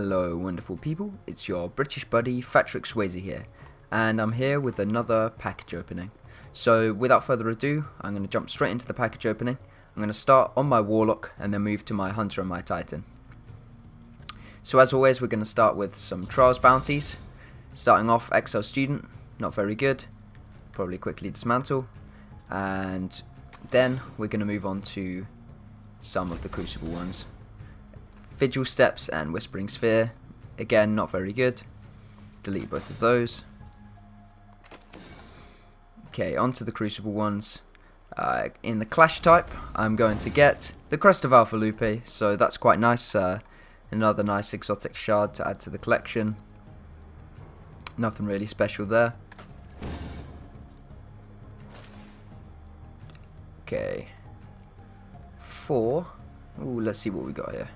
Hello wonderful people, it's your British buddy Fatrick Swayze here and I'm here with another package opening. So without further ado, I'm going to jump straight into the package opening. I'm going to start on my Warlock and then move to my Hunter and my Titan. So as always we're going to start with some Trials bounties. Starting off Exile's Student, not very good, probably quickly dismantle. And then we're going to move on to some of the Crucible ones. Vigil Steps and Whispering Sphere. Again, not very good. Delete both of those. Okay, onto the Crucible ones. Uh, in the Clash type, I'm going to get the Crest of Alpha Lupi, so that's quite nice. Uh, another nice exotic shard to add to the collection. Nothing really special there. Okay. Four. Ooh, let's see what we got here.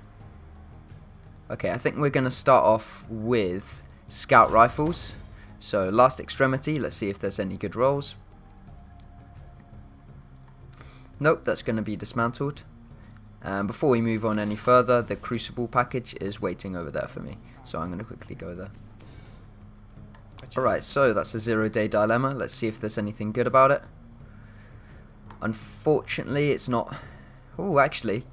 Okay, I think we're going to start off with scout rifles. So last extremity, let's see if there's any good rolls. Nope, that's going to be dismantled. And before we move on any further, the Crucible package is waiting over there for me. So I'm going to quickly go there. Alright, so that's a zero day dilemma. Let's see if there's anything good about it. Unfortunately, it's not... Oh, actually.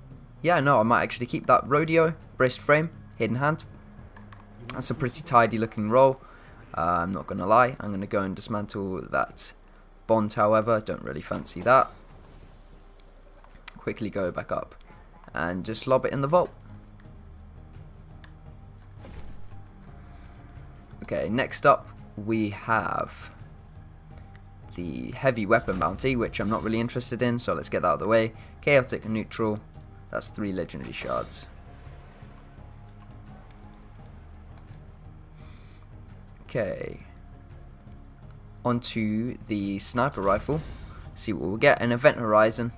Yeah, no, I might actually keep that Rodeo, Braced Frame. Hidden Hand. That's a pretty tidy looking roll. Uh, I'm not going to lie. I'm going to go and dismantle that Bond, however. Don't really fancy that. Quickly go back up and just lob it in the vault. Okay, next up we have the heavy weapon bounty, which I'm not really interested in, so let's get that out of the way. Chaotic neutral, that's three legendary shards. Okay. Onto the sniper rifle. See what we'll get. An Event Horizon.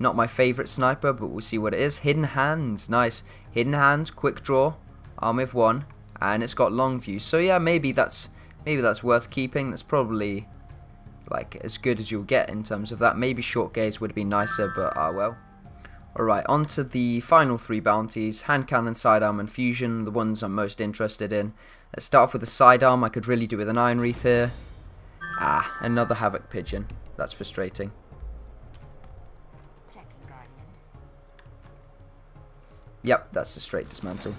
Not my favourite sniper, but we'll see what it is. Hidden Hand. Nice. Hidden Hand, quick draw. Army of one. And it's got long view. So yeah, maybe that's maybe that's worth keeping. That's probably like as good as you'll get in terms of that. Maybe short gaze would be nicer, but ah well. Alright, on to the final three bounties. Hand cannon, sidearm, and fusion. The ones I'm most interested in. Let's start off with the sidearm. I could really do with an Iron Wreath here. Ah, another Havoc Pigeon. That's frustrating. Yep, that's a straight dismantle.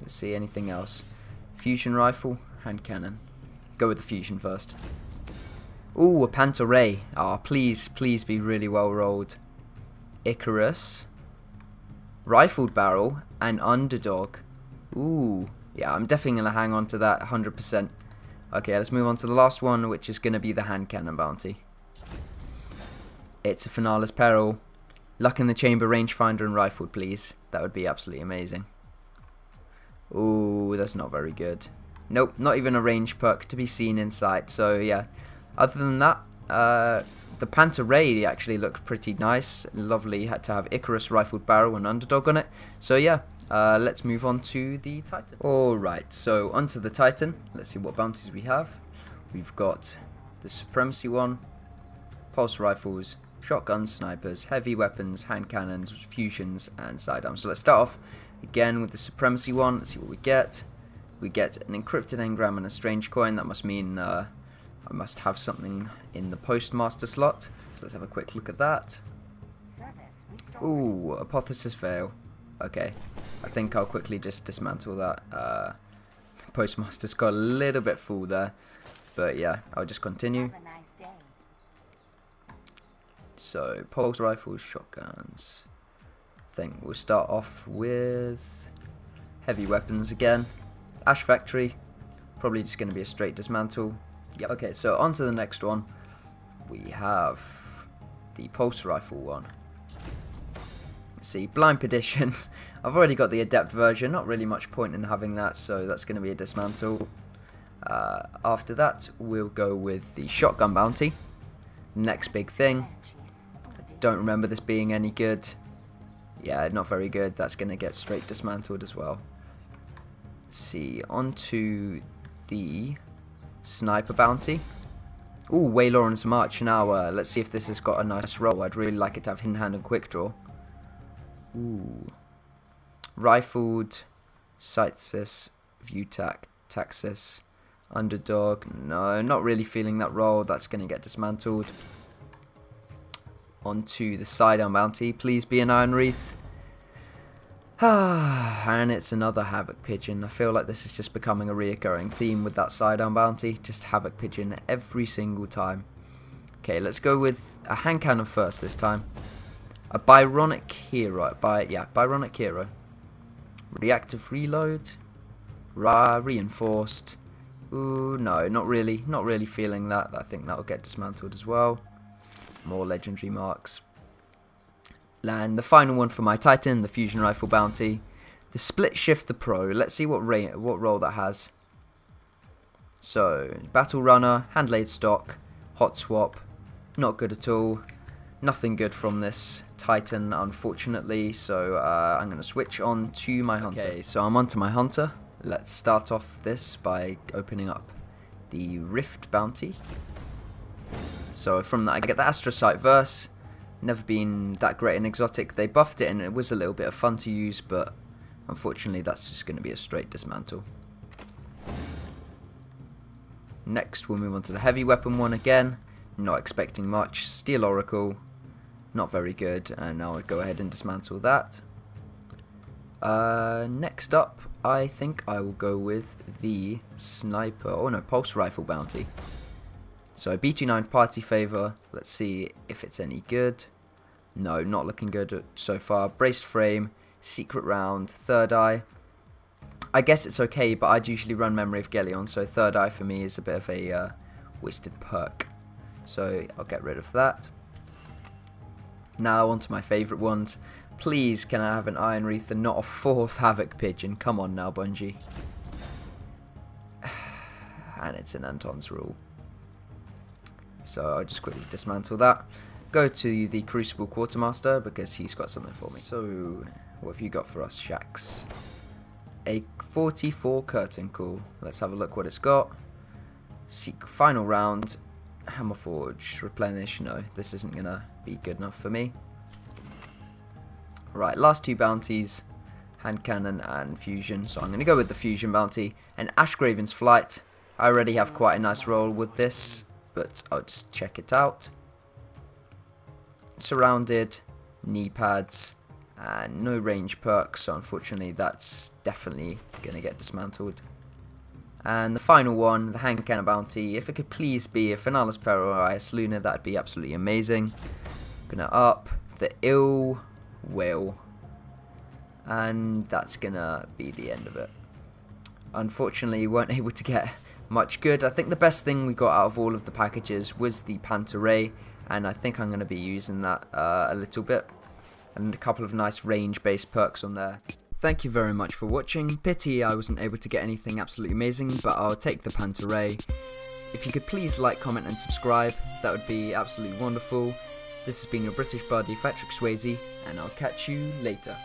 Let's see, anything else? Fusion Rifle, Hand Cannon. Go with the Fusion first. Ooh, a Panta Rhei. Ah, oh, please, please be really well rolled. Icarus. Rifled Barrel and Underdog. Ooh, yeah, I'm definitely going to hang on to that 100%. Okay, let's move on to the last one, which is going to be the hand cannon bounty. It's a Finnala's Peril. Luck in the Chamber, Rangefinder, and Rifled, please. That would be absolutely amazing. Ooh, that's not very good. Nope, not even a range perk to be seen in sight. So, yeah. Other than that, uh, the Panta Rhei actually looked pretty nice. Lovely. Had to have Icarus Rifled Barrel and Underdog on it. So, yeah. Uh, let's move on to the Titan. Alright, so onto the Titan. Let's see what bounties we have. We've got the Supremacy one, Pulse Rifles, Shotguns, Snipers, Heavy Weapons, Hand Cannons, Fusions, and Sidearms. So let's start off again with the Supremacy one. Let's see what we get. We get an Encrypted Engram and a Strange Coin. That must mean uh, I must have something in the Postmaster slot. So let's have a quick look at that. Ooh, Apotheosis Veil. Okay, I think I'll quickly just dismantle that. Uh, Postmaster's got a little bit full there. But yeah, I'll just continue. So, pulse rifles, shotguns. I think we'll start off with heavy weapons again. Ash Factory, probably just going to be a straight dismantle. Yep. Okay, so on to the next one. We have the pulse rifle one see, Blind Perdition. I've already got the Adept version, not really much point in having that, so that's going to be a dismantle. Uh, after that, we'll go with the Shotgun Bounty. Next big thing. I don't remember this being any good. Yeah, not very good. That's going to get straight dismantled as well. Let's see, onto the Sniper Bounty. Ooh, Weyloran's March now. Uh, let's see if this has got a nice roll. I'd really like it to have Hidden Hand and Quick Draw. Ooh. Rifled, Sightsis, Viewtac, Taxis, Underdog. No, not really feeling that roll. That's going to get dismantled. Onto the Sidearm Bounty. Please be an Iron Wreath. and it's another Havoc Pigeon. I feel like this is just becoming a reoccurring theme with that Sidearm Bounty. Just Havoc Pigeon every single time. Okay, let's go with a hand cannon first this time. A Byronic Hero. By yeah, Byronic Hero. Reactive reload. Ra reinforced. Ooh, no, not really. Not really feeling that. I think that'll get dismantled as well. More legendary marks. And the final one for my Titan, the Fusion Rifle Bounty. The Split Shift the Pro. Let's see what what role that has. So, Battle Runner, Hand Laid Stock, Hot Swap. Not good at all. Nothing good from this Titan, unfortunately. So, uh, I'm going to switch on to my Hunter. Okay, so I'm on to my Hunter. Let's start off this by opening up the Rift Bounty. So from that I get the Astrocyte Verse. Never been that great in Exotic. They buffed it and it was a little bit of fun to use, but unfortunately that's just going to be a straight dismantle. Next we'll move on to the heavy weapon one again. Not expecting much. Steel Oracle, not very good, and I'll go ahead and dismantle that. Uh, next up, I think I will go with the Sniper, oh no, Pulse Rifle Bounty. So BT9 Party Favor, let's see if it's any good. No, not looking good so far. Braced Frame, Secret Round, Third Eye. I guess it's okay, but I'd usually run Memory of Gelion, so Third Eye for me is a bit of a uh, wasted perk. So I'll get rid of that. Now on to my favourite ones. Please, can I have an Iron Wreath and not a fourth Havoc Pigeon? Come on now, Bungie. and it's an Anton's rule. So I'll just quickly dismantle that. Go to the Crucible Quartermaster because he's got something for me. So, what have you got for us, Shaxx? A 44 Curtain Call. Let's have a look what it's got. Seek final round. Hammerforge. Replenish. No, this isn't going to be good enough for me. Right, last two bounties, hand cannon and fusion. So I'm going to go with the fusion bounty and Ashraven's Flight. I already have quite a nice roll with this, but I'll just check it out. Surrounded, knee pads, and no range perks, so unfortunately that's definitely going to get dismantled. And the final one, the hand cannon bounty, if it could please be a Finnala's Peril or Eyasluna, that'd be absolutely amazing. Open it up. The ill will. And that's gonna be the end of it. Unfortunately, we weren't able to get much good. I think the best thing we got out of all of the packages was the Panta Rhei, and I think I'm going to be using that uh, a little bit. And a couple of nice range-based perks on there. Thank you very much for watching. Pity I wasn't able to get anything absolutely amazing, but I'll take the Panta Rhei. If you could please like, comment and subscribe, that would be absolutely wonderful. This has been your British buddy Fatrick Swayze, and I'll catch you later.